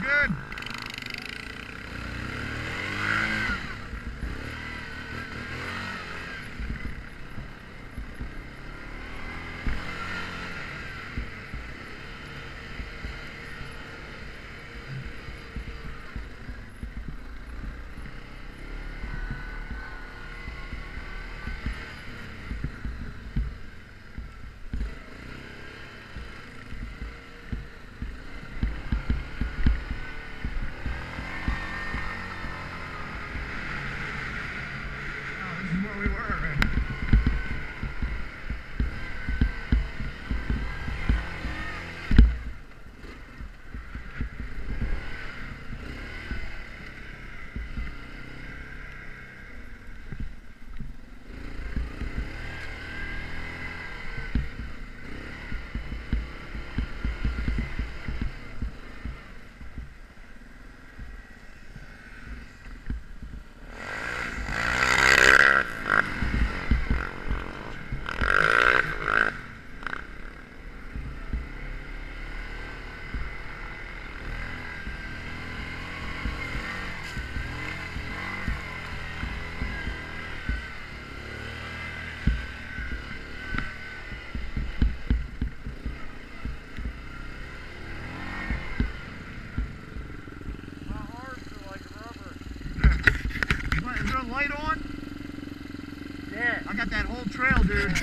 Good. Got that whole trail, dude.